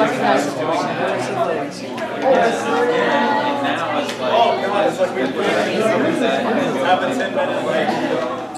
recognizes doing that. It's like, oh, it's like we doing. Have a 10 minute break.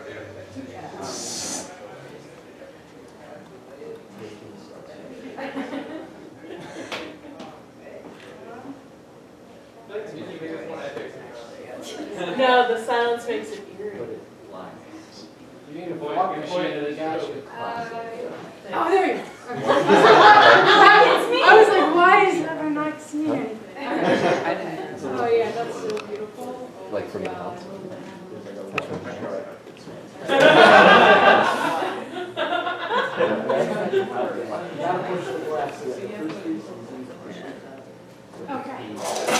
no, the silence makes it Okay.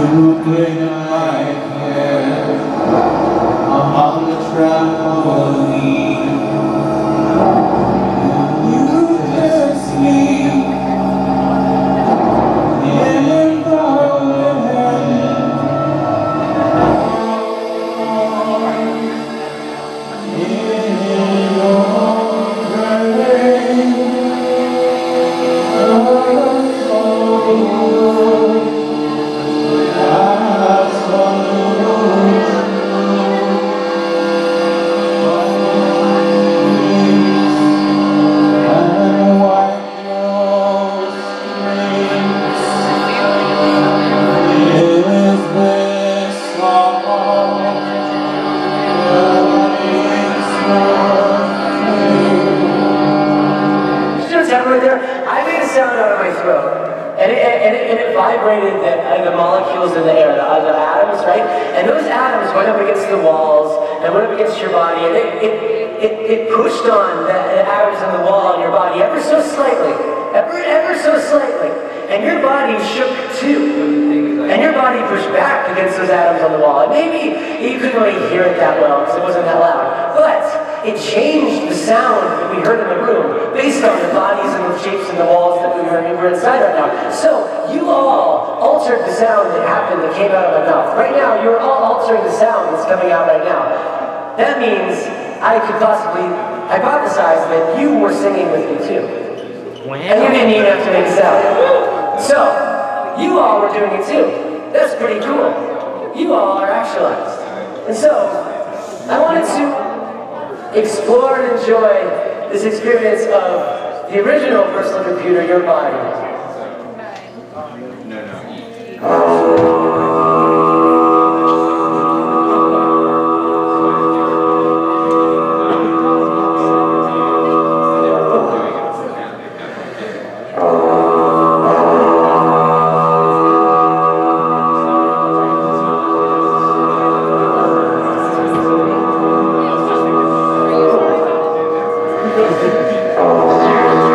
You sound right there? I made a sound out of my throat. And it, and it, and it vibrated the, uh, the molecules in the air, the, the atoms, right? And those atoms went up against the walls and went up against your body, and it, it, it, it pushed on the, the atoms in the wall on your body ever so slightly, ever, ever so slightly. And your body shook too. And your body pushed back against those atoms on the wall. And maybe you couldn't really hear it that well because it wasn't that loud. But it changed the sound that we heard in the room based on the bodies and the shapes and the walls that we were inside right now. So you all altered the sound that happened that came out of my mouth. Right now, you're all altering the sound that's coming out right now. That means I could possibly hypothesize that you were singing with me too. And you didn't even have to make a sound. So, you all were doing it too. That's pretty cool. You all are actualized. And so, I wanted to explore and enjoy this experience of the original personal computer, your body. Sorry, oh. あ。